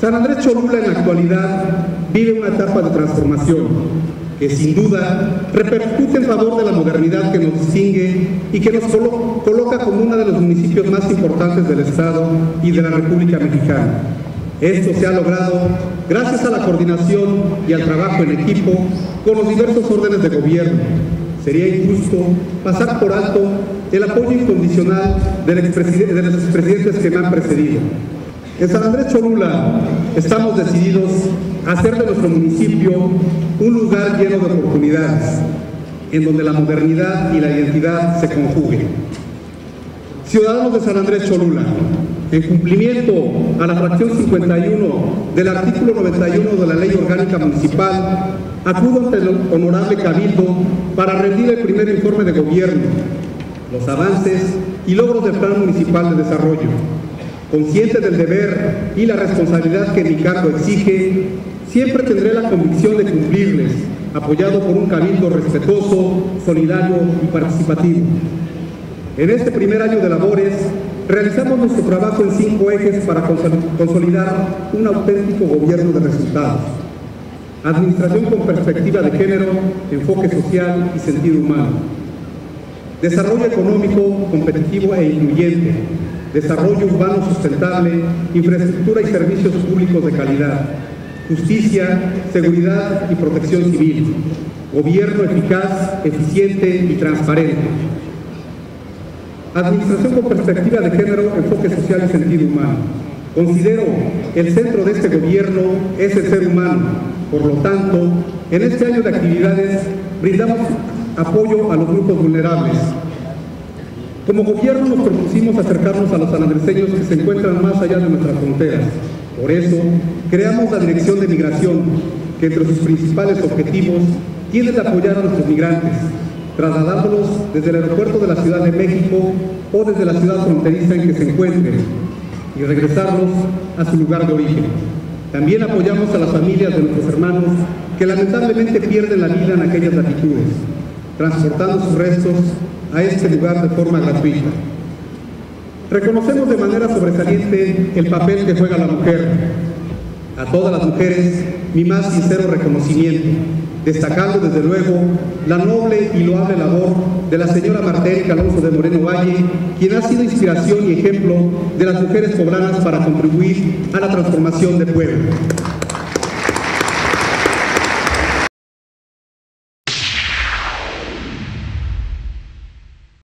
San Andrés Cholula en la actualidad vive una etapa de transformación que sin duda repercute en favor de la modernidad que nos distingue y que nos coloca como uno de los municipios más importantes del Estado y de la República Mexicana. Esto se ha logrado gracias a la coordinación y al trabajo en equipo con los diversos órdenes de gobierno. Sería injusto pasar por alto el apoyo incondicional de los expresidentes que me han precedido. En San Andrés Cholula estamos decididos a hacer de nuestro municipio un lugar lleno de oportunidades, en donde la modernidad y la identidad se conjuguen. Ciudadanos de San Andrés Cholula, en cumplimiento a la fracción 51 del artículo 91 de la Ley Orgánica Municipal, acudo ante el honorable Cabildo para rendir el primer informe de gobierno, los avances y logros del Plan Municipal de Desarrollo. Consciente del deber y la responsabilidad que mi cargo exige, siempre tendré la convicción de cumplirles, apoyado por un cabildo respetuoso, solidario y participativo. En este primer año de labores, realizamos nuestro trabajo en cinco ejes para consolidar un auténtico gobierno de resultados. Administración con perspectiva de género, enfoque social y sentido humano. Desarrollo económico, e incluyente. Desarrollo urbano sustentable, infraestructura y servicios públicos de calidad. Justicia, seguridad y protección civil. Gobierno eficaz, eficiente y transparente Administración con perspectiva de género, enfoque social y sentido humano. Considero el centro de este gobierno es el ser humano. Por lo tanto, en este año de actividades brindamos apoyo a los grupos vulnerables. Como gobierno nos propusimos acercarnos a los sanandreseños que se encuentran más allá de nuestras fronteras. Por eso, creamos la Dirección de Migración, que entre sus principales objetivos tiene de apoyar a nuestros migrantes, trasladándolos desde el aeropuerto de la Ciudad de México o desde la ciudad fronteriza en que se encuentren y regresarlos a su lugar de origen. También apoyamos a las familias de nuestros hermanos que lamentablemente pierden la vida en aquellas latitudes, transportando sus restos a este lugar de forma gratuita. Reconocemos de manera sobresaliente el papel que juega la mujer. A todas las mujeres, mi más sincero reconocimiento destacando desde luego la noble y loable labor de la señora Marta Alonso de Moreno Valle, quien ha sido inspiración y ejemplo de las mujeres poblanas para contribuir a la transformación de pueblo.